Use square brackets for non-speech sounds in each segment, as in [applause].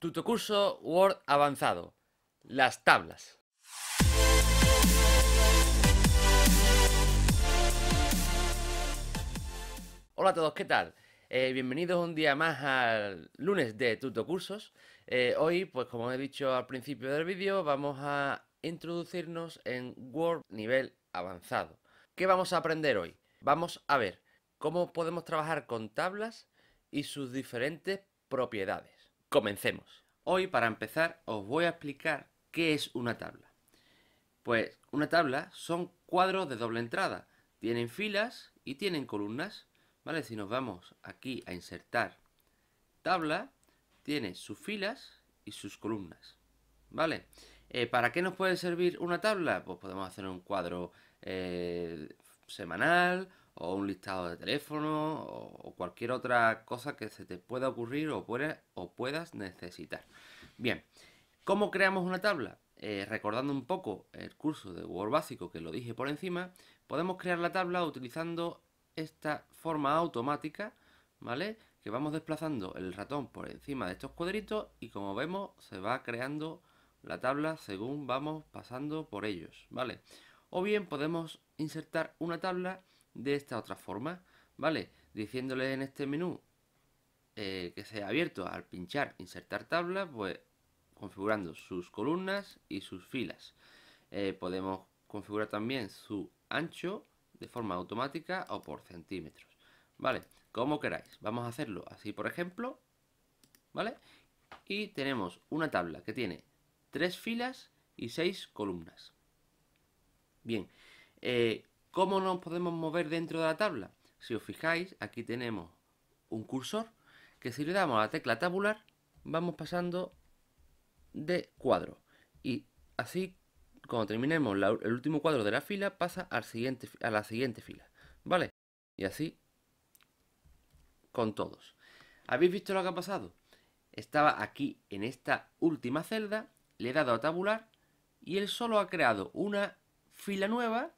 Tutocurso Word avanzado. Las tablas. Hola a todos, ¿qué tal? Eh, bienvenidos un día más al lunes de Tutocursos. Eh, hoy, pues como he dicho al principio del vídeo, vamos a introducirnos en Word nivel avanzado. ¿Qué vamos a aprender hoy? Vamos a ver cómo podemos trabajar con tablas y sus diferentes propiedades. Comencemos. Hoy, para empezar, os voy a explicar qué es una tabla. Pues una tabla son cuadros de doble entrada. Tienen filas y tienen columnas. ¿Vale? Si nos vamos aquí a insertar tabla, tiene sus filas y sus columnas. ¿Vale? Eh, ¿Para qué nos puede servir una tabla? Pues podemos hacer un cuadro eh, semanal o un listado de teléfono o, cualquier otra cosa que se te pueda ocurrir o, o puedas necesitar. Bien, ¿cómo creamos una tabla? Eh, recordando un poco el curso de Word básico que lo dije por encima, podemos crear la tabla utilizando esta forma automática, ¿vale? Que vamos desplazando el ratón por encima de estos cuadritos y como vemos se va creando la tabla según vamos pasando por ellos, ¿vale? O bien podemos insertar una tabla de esta otra forma, ¿vale? Diciéndole en este menú eh, que sea abierto al pinchar insertar tabla, pues configurando sus columnas y sus filas. Eh, podemos configurar también su ancho de forma automática o por centímetros. ¿Vale? Como queráis. Vamos a hacerlo así, por ejemplo. ¿Vale? Y tenemos una tabla que tiene tres filas y seis columnas. Bien, eh, ¿Cómo nos podemos mover dentro de la tabla? Si os fijáis, aquí tenemos un cursor que si le damos a la tecla tabular, vamos pasando de cuadro. Y así, cuando terminemos el último cuadro de la fila, pasa al siguiente, a la siguiente fila. ¿Vale? Y así con todos. ¿Habéis visto lo que ha pasado? Estaba aquí en esta última celda, le he dado a tabular y él solo ha creado una fila nueva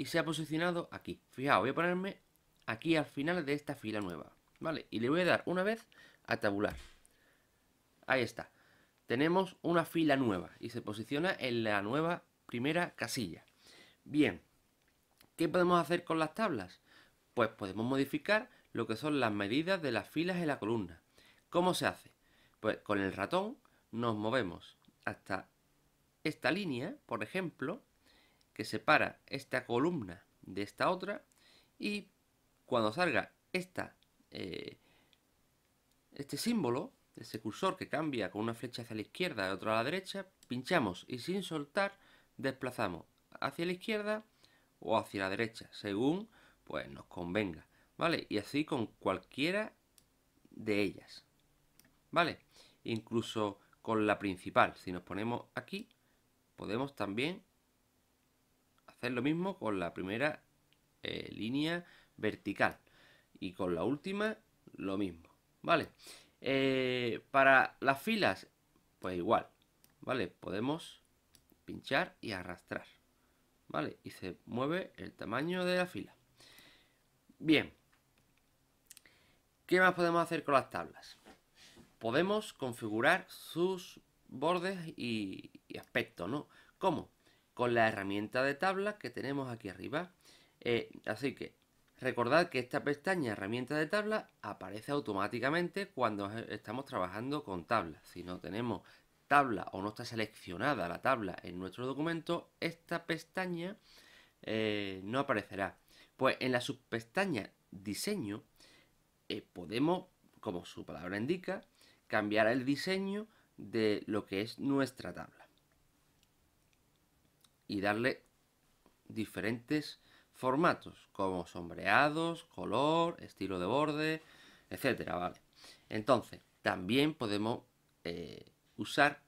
y se ha posicionado aquí. Fijaos, voy a ponerme aquí al final de esta fila nueva, ¿vale? Y le voy a dar una vez a tabular. Ahí está. Tenemos una fila nueva y se posiciona en la nueva primera casilla. Bien, ¿qué podemos hacer con las tablas? Pues podemos modificar lo que son las medidas de las filas en la columna. ¿Cómo se hace? Pues con el ratón nos movemos hasta esta línea, por ejemplo, que separa esta columna de esta otra y cuando salga esta, eh, este símbolo, ese cursor que cambia con una flecha hacia la izquierda y otra a la derecha, pinchamos y sin soltar desplazamos hacia la izquierda o hacia la derecha, según pues nos convenga, ¿vale? Y así con cualquiera de ellas, ¿vale? Incluso con la principal, si nos ponemos aquí, podemos también hacer lo mismo con la primera eh, línea vertical. Y con la última, lo mismo. ¿Vale? Eh, para las filas, pues igual. ¿Vale? Podemos pinchar y arrastrar. ¿Vale? Y se mueve el tamaño de la fila. Bien. ¿Qué más podemos hacer con las tablas? Podemos configurar sus bordes y, y ¿no? ¿Cómo? Con la herramienta de tabla que tenemos aquí arriba. Eh, así que recordad que esta pestaña herramienta de tabla aparece automáticamente cuando estamos trabajando con tablas. Si no tenemos tabla o no está seleccionada la tabla en nuestro documento, esta pestaña eh, no aparecerá. Pues en la subpestaña diseño eh, podemos, como su palabra indica, cambiar el diseño de lo que es nuestra tabla y darle diferentes formatos como sombreados, color, estilo de borde, etcétera, ¿vale? Entonces, también podemos eh, usar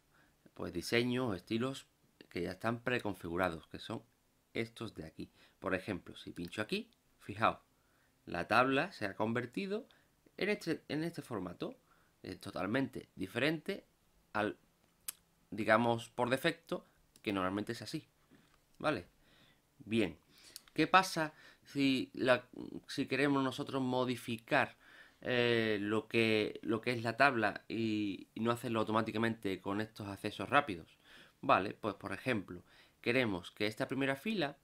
pues diseños o estilos que ya están preconfigurados, que son estos de aquí. Por ejemplo, si pincho aquí, fijaos, la tabla se ha convertido en este, en este formato. Es totalmente diferente al, digamos, por defecto, que normalmente es así. ¿Vale? Bien. ¿Qué pasa si, queremos nosotros modificar eh, lo, que, lo que es la tabla y, no hacerlo automáticamente con estos accesos rápidos. Vale, pues por ejemplo, queremos que esta primera fila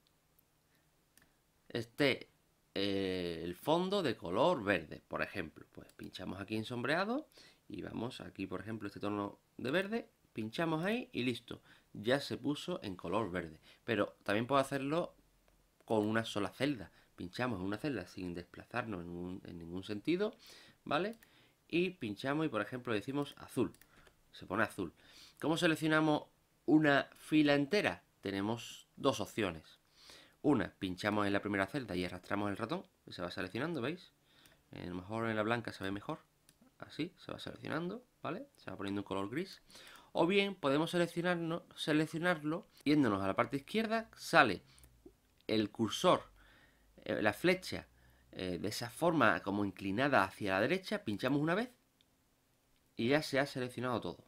esté eh, el fondo de color verde, por ejemplo. Pues pinchamos aquí en sombreado y vamos aquí, por ejemplo, este tono de verde, pinchamos ahí y listo. Ya se puso en color verde. Pero también puedo hacerlo con una sola celda. Pinchamos en una celda sin desplazarnos en, ningún sentido, ¿vale? Y pinchamos y, por ejemplo, decimos azul. Se pone azul. ¿Cómo seleccionamos una fila entera? Tenemos dos opciones. Una, pinchamos en la primera celda y arrastramos el ratón y se va seleccionando, ¿veis? A lo mejor en la blanca se ve mejor. Así, se va seleccionando, ¿vale? Se va poniendo un color gris. O bien podemos seleccionarlo, yéndonos a la parte izquierda, sale el cursor, eh, la flecha, eh, de esa forma como inclinada hacia la derecha, pinchamos una vez y ya se ha seleccionado todo.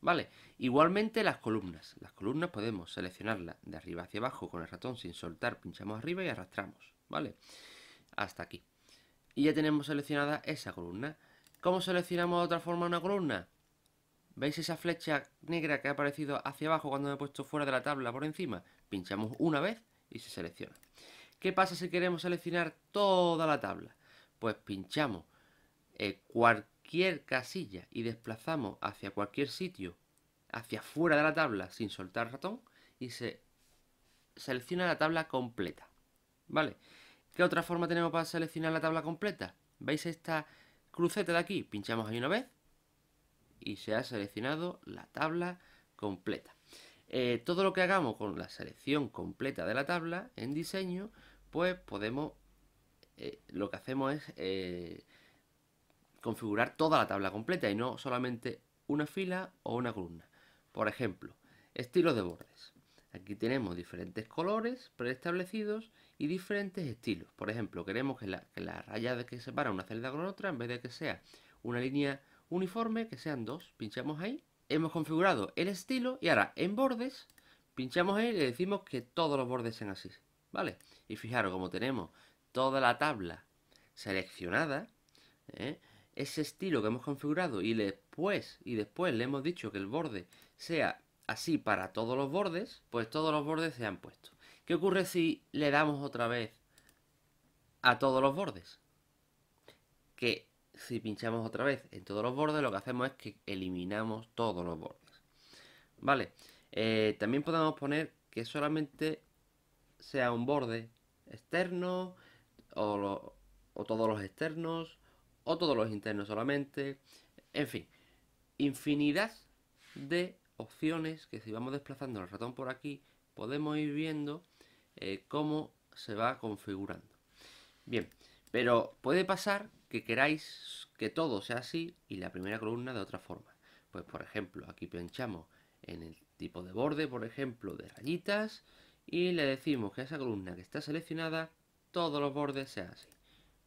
¿Vale? Igualmente las columnas. Las columnas podemos seleccionarlas de arriba hacia abajo con el ratón sin soltar, pinchamos arriba y arrastramos. ¿Vale? Hasta aquí. Y ya tenemos seleccionada esa columna. ¿Cómo seleccionamos de otra forma una columna? ¿Veis esa flecha negra que ha aparecido hacia abajo cuando me he puesto fuera de la tabla por encima? Pinchamos una vez y se selecciona. ¿Qué pasa si queremos seleccionar toda la tabla? Pues pinchamos eh, cualquier casilla y desplazamos hacia cualquier sitio, hacia fuera de la tabla sin soltar ratón y se selecciona la tabla completa. ¿Vale? ¿Qué otra forma tenemos para seleccionar la tabla completa? ¿Veis esta cruceta de aquí? Pinchamos ahí una vez y se ha seleccionado la tabla completa. Eh, todo lo que hagamos con la selección completa de la tabla en diseño, pues podemos, eh, lo que hacemos es eh, configurar toda la tabla completa y no solamente una fila o una columna. Por ejemplo, estilos de bordes. Aquí tenemos diferentes colores preestablecidos y diferentes estilos. Por ejemplo, queremos que la, que la raya que separa una celda con otra, en vez de que sea una línea uniforme, que sean dos. Pinchamos ahí hemos configurado el estilo y ahora en bordes pinchamos ahí y le decimos que todos los bordes sean así, ¿vale? Y fijaros, como tenemos toda la tabla seleccionada, ¿eh? ese estilo que hemos configurado y después, y después le hemos dicho que el borde sea así para todos los bordes, pues todos los bordes se han puesto. ¿Qué ocurre si le damos otra vez a todos los bordes? Que si pinchamos otra vez en todos los bordes, lo que hacemos es que eliminamos todos los bordes. Vale, eh, también podemos poner que solamente sea un borde externo o, o todos los externos o todos los internos solamente. En fin, infinidad de opciones que si vamos desplazando el ratón por aquí podemos ir viendo eh, cómo se va configurando. Bien, pero puede pasar que queráis que todo sea así y la primera columna de otra forma. Pues por ejemplo, aquí pinchamos en el tipo de borde, por ejemplo, de rayitas y le decimos que esa columna que está seleccionada, todos los bordes sean así.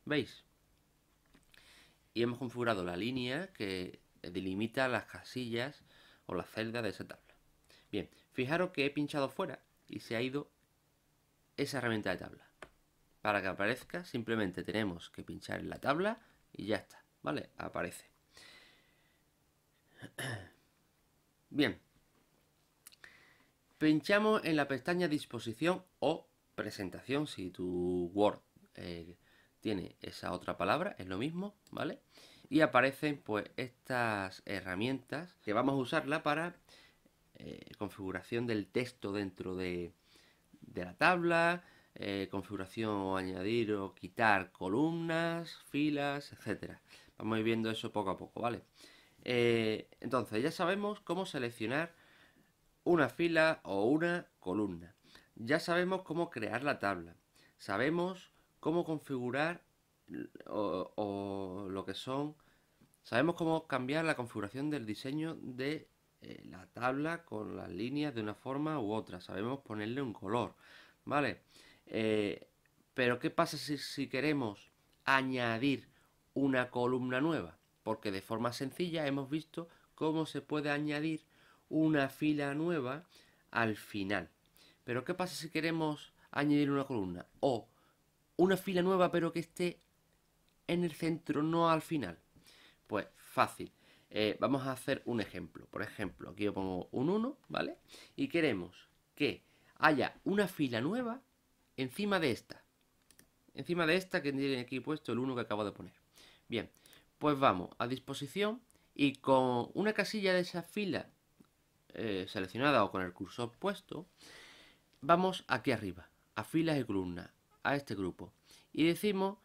¿Veis? Y hemos configurado la línea que delimita las casillas o las celdas de esa tabla. Bien, fijaros que he pinchado fuera y se ha ido esa herramienta de tabla. Para que aparezca simplemente tenemos que pinchar en la tabla y ya está, ¿vale? Aparece. [clears throat] Bien. Pinchamos en la pestaña disposición o presentación si tu Word eh, tiene esa otra palabra, es lo mismo, ¿vale? Y aparecen pues estas herramientas que vamos a usarla para eh, configuración del texto dentro de, de la tabla, eh, configuración o añadir o quitar columnas, filas, etcétera. Vamos a ir viendo eso poco a poco, ¿vale? Eh, entonces, ya sabemos cómo seleccionar una fila o una columna. Ya sabemos cómo crear la tabla. Sabemos cómo configurar o, lo que son... Sabemos cómo cambiar la configuración del diseño de eh, la tabla con las líneas de una forma u otra. Sabemos ponerle un color, ¿vale? Eh, pero ¿qué pasa si, queremos añadir una columna nueva? Porque de forma sencilla hemos visto cómo se puede añadir una fila nueva al final. Pero ¿qué pasa si queremos añadir una columna? O una fila nueva pero que esté en el centro, no al final? Pues fácil. Eh, vamos a hacer un ejemplo. Por ejemplo, aquí yo pongo un 1, ¿vale? Y queremos que haya una fila nueva encima de esta. Encima de esta que tiene aquí puesto el 1 que acabo de poner. Bien, pues vamos a disposición y con una casilla de esa fila eh, seleccionada o con el cursor puesto, vamos aquí arriba, a filas y columnas, a este grupo. Y decimos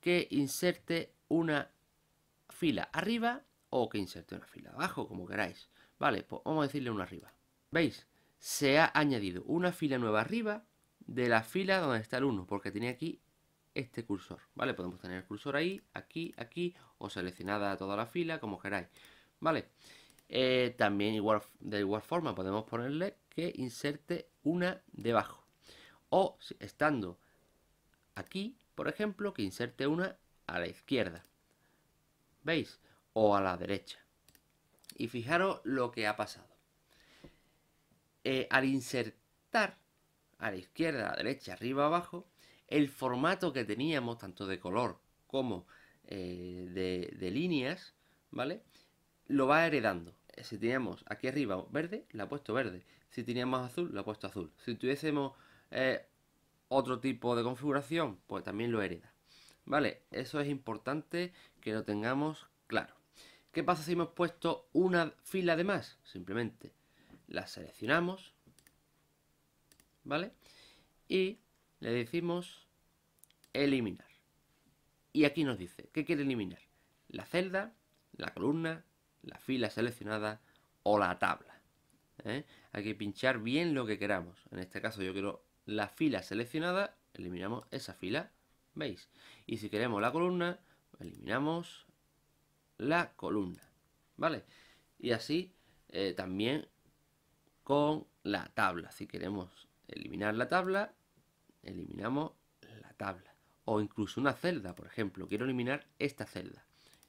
que inserte una fila arriba o que inserte una fila abajo, como queráis. Vale, pues vamos a decirle una arriba. ¿Veis? Se ha añadido una fila nueva arriba de la fila donde está el 1, porque tenía aquí este cursor, ¿vale? Podemos tener el cursor ahí, aquí, aquí, o seleccionada toda la fila, como queráis, ¿vale? Eh, también igual, de igual forma podemos ponerle que inserte una debajo. O estando aquí, por ejemplo, que inserte una a la izquierda. ¿Veis? O a la derecha. Y fijaros lo que ha pasado. Eh, al insertar a la izquierda, a la derecha, arriba, abajo, el formato que teníamos, tanto de color como eh, de, líneas, ¿vale? Lo va heredando. Si teníamos aquí arriba verde, le ha puesto verde. Si teníamos azul, le ha puesto azul. Si tuviésemos eh, otro tipo de configuración, pues también lo hereda. ¿Vale? Eso es importante que lo tengamos claro. ¿Qué pasa si hemos puesto una fila de más? Simplemente la seleccionamos, ¿vale? Y le decimos eliminar. Y aquí nos dice, ¿qué quiere eliminar? La celda, la columna, la fila seleccionada o la tabla. ¿eh? Hay que pinchar bien lo que queramos. En este caso yo quiero la fila seleccionada, eliminamos esa fila, ¿veis? Y si queremos la columna, eliminamos la columna, ¿vale? Y así eh, también con la tabla. Si queremos eliminar la tabla, eliminamos la tabla. O incluso una celda, por ejemplo. Quiero eliminar esta celda.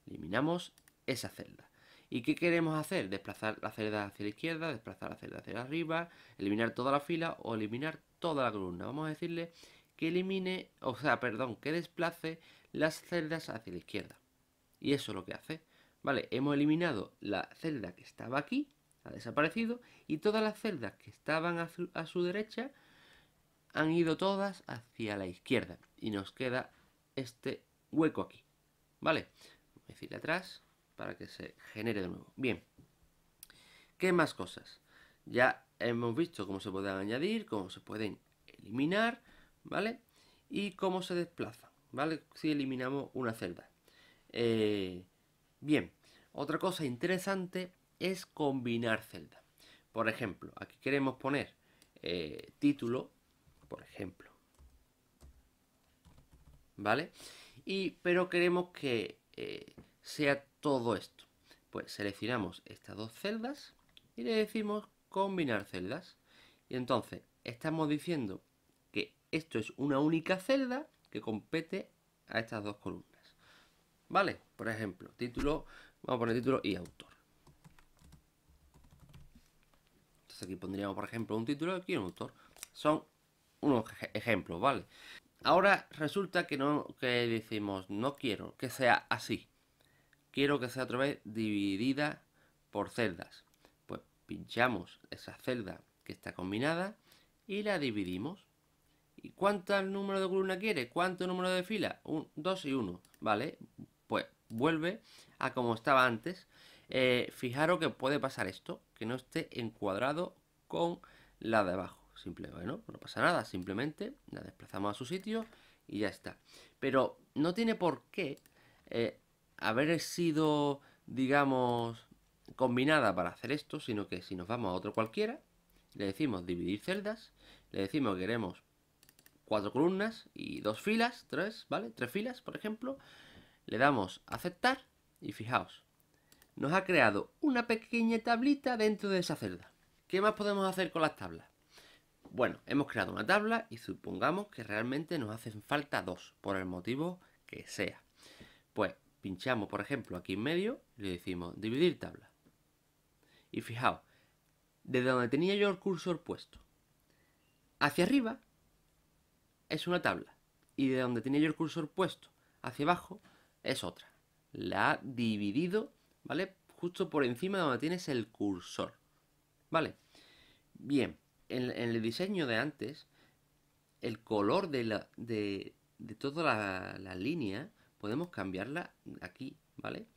Eliminamos esa celda. ¿Y qué queremos hacer? Desplazar la celda hacia la izquierda, desplazar la celda hacia arriba, eliminar toda la fila o eliminar toda la columna. Vamos a decirle que elimine, o sea, perdón, que desplace las celdas hacia la izquierda. Y eso es lo que hace. Vale, hemos eliminado la celda que estaba aquí, ha desaparecido, y todas las celdas que estaban a su derecha han ido todas hacia la izquierda y nos queda este hueco aquí. ¿Vale? Voy a decirle atrás para que se genere de nuevo. Bien. ¿Qué más cosas? Ya hemos visto cómo se pueden añadir, cómo se pueden eliminar, ¿vale? Y cómo se desplazan, ¿vale? Si eliminamos una celda. Eh, bien, otra cosa interesante es combinar celdas. Por ejemplo, aquí queremos poner eh, título por ejemplo. ¿Vale? Y, pero queremos que eh, sea todo esto. Pues seleccionamos estas dos celdas y le decimos combinar celdas. Y entonces estamos diciendo que esto es una única celda que compete a estas dos columnas. ¿Vale? Por ejemplo, título, vamos a poner título y autor. Entonces aquí pondríamos, por ejemplo, un título aquí un autor. Son unos ejemplos, ¿vale? Ahora resulta que no que decimos, no quiero que sea así. Quiero que sea otra vez dividida por celdas. Pues pinchamos esa celda que está combinada y la dividimos. ¿Y cuánto número de columna quiere? ¿Cuánto número de fila? Un, dos y uno, ¿vale? Pues vuelve a como estaba antes. Eh, fijaros que puede pasar esto, no esté encuadrado con la de abajo. Simple, bueno, no pasa nada, simplemente la desplazamos a su sitio y ya está. Pero no tiene por qué eh, haber sido, digamos, combinada para hacer esto, sino que si nos vamos a otro cualquiera, le decimos dividir celdas, le decimos que queremos cuatro columnas y dos filas, tres, ¿vale? Tres filas, por ejemplo, le damos aceptar y fijaos, nos ha creado una pequeña tablita dentro de esa celda. ¿Qué más podemos hacer con las tablas? Bueno, hemos creado una tabla y supongamos que realmente nos hacen falta dos, por el motivo que sea. Pues pinchamos, por ejemplo, aquí en medio y le decimos dividir tabla. Y fijaos, desde donde tenía yo el cursor puesto hacia arriba es una tabla. Y de donde tenía yo el cursor puesto hacia abajo es otra. La ha dividido, ¿vale? Justo por encima de donde tienes el cursor, ¿vale? Bien, en, el diseño de antes, el color de, la, de, de toda la, la, línea podemos cambiarla aquí, ¿vale?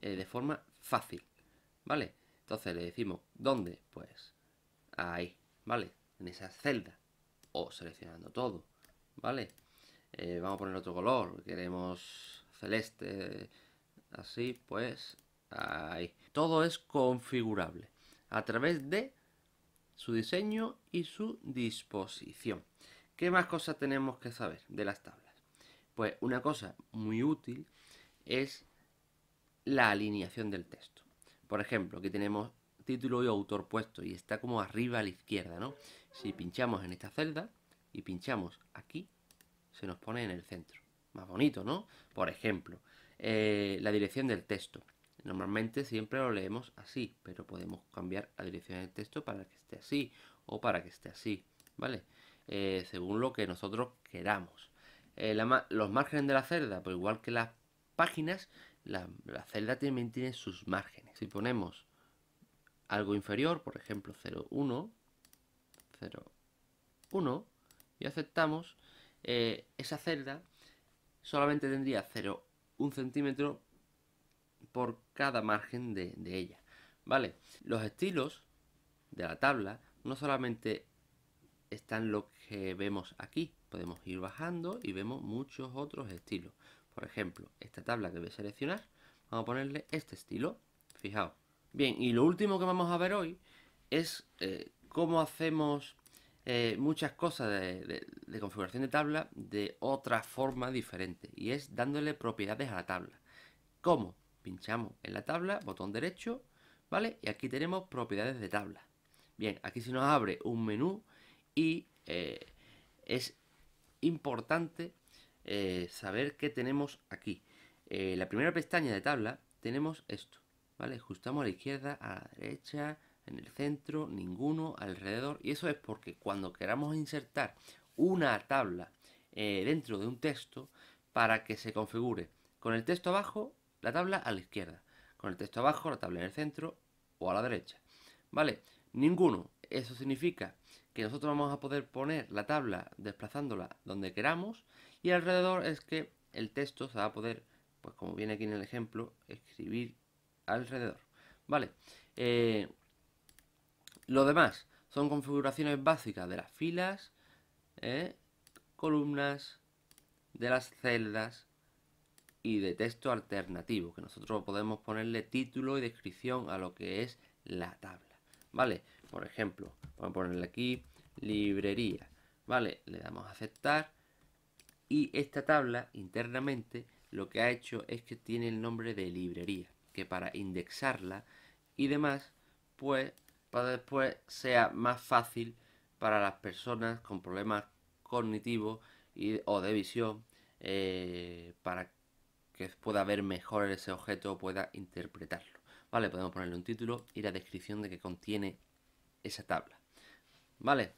Eh, de forma fácil, ¿vale? Entonces le decimos, ¿dónde? Pues ahí, ¿vale? En esa celda. O seleccionando todo, ¿vale? Eh, vamos a poner otro color, queremos celeste, así, pues Todo es configurable a través de su diseño y su disposición. ¿Qué más cosas tenemos que saber de las tablas? Pues una cosa muy útil es la alineación del texto. Por ejemplo, aquí tenemos título y autor puesto y está como arriba a la izquierda, ¿no? Si pinchamos en esta celda y pinchamos aquí, se nos pone en el centro. Más bonito, ¿no? Por ejemplo, eh, la dirección del texto. Normalmente siempre lo leemos así, pero podemos cambiar la dirección del texto para que esté así o para que esté así, ¿vale? Eh, según lo que nosotros queramos. Eh, los márgenes de la celda, pues igual que las páginas, la, celda también tiene sus márgenes. Si ponemos algo inferior, por ejemplo 0,1, 0,1, y aceptamos, eh, esa celda solamente tendría 0,1 centímetro por cada margen de, de ella. ¿Vale? Los estilos de la tabla no solamente están lo que vemos aquí, podemos ir bajando y vemos muchos otros estilos. Por ejemplo, esta tabla que voy a seleccionar, vamos a ponerle este estilo. Fijaos. Bien, y lo último que vamos a ver hoy es eh, cómo hacemos eh, muchas cosas de, configuración de tabla de otra forma diferente. Y es dándole propiedades a la tabla. ¿Cómo? Pinchamos en la tabla, botón derecho, ¿vale? Y aquí tenemos propiedades de tabla. Bien, aquí se nos abre un menú y eh, es importante saber qué tenemos aquí. la primera pestaña de tabla tenemos esto, ¿vale? Ajustamos a la izquierda, a la derecha, en el centro, ninguno, alrededor. Y eso es porque cuando queramos insertar una tabla eh, dentro de un texto, para que se configure con el texto abajo, la tabla a la izquierda. Con el texto abajo, la tabla en el centro o a la derecha. ¿Vale? Ninguno. Eso significa que nosotros vamos a poder poner la tabla desplazándola donde queramos y alrededor es que el texto se va a poder, pues como viene aquí en el ejemplo, escribir alrededor. ¿Vale? Eh, lo demás son configuraciones básicas de las filas, ¿eh? columnas, de las celdas y de texto alternativo, que nosotros podemos ponerle título y descripción a lo que es la tabla. ¿Vale? Por ejemplo, vamos a ponerle aquí librería. ¿Vale? Le damos a aceptar y esta tabla internamente lo que ha hecho es que tiene el nombre de librería, que para indexarla y demás, pues para después sea más fácil para las personas con problemas cognitivos o de visión eh, para que pueda ver mejor ese objeto o pueda interpretarlo. Vale, podemos ponerle un título y la descripción de que contiene esa tabla. Vale.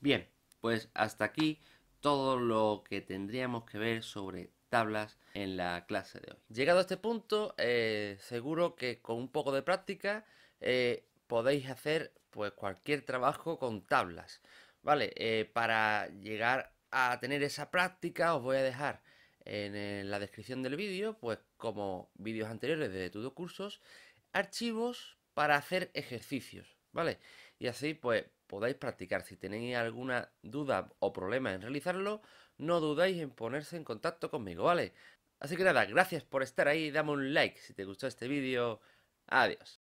Bien, pues hasta aquí todo lo que tendríamos que ver sobre tablas en la clase de hoy. Llegado a este punto, eh, seguro que con un poco de práctica eh, podéis hacer pues cualquier trabajo con tablas. Vale, eh, para llegar a tener esa práctica os voy a dejar en la descripción del vídeo, pues como vídeos anteriores de Tudo Cursos, archivos para hacer ejercicios, ¿vale? Y así pues podáis practicar. Si tenéis alguna duda o problema en realizarlo, no dudéis en ponerse en contacto conmigo, ¿vale? Así que nada, gracias por estar ahí, dame un like si te gustó este vídeo. Adiós.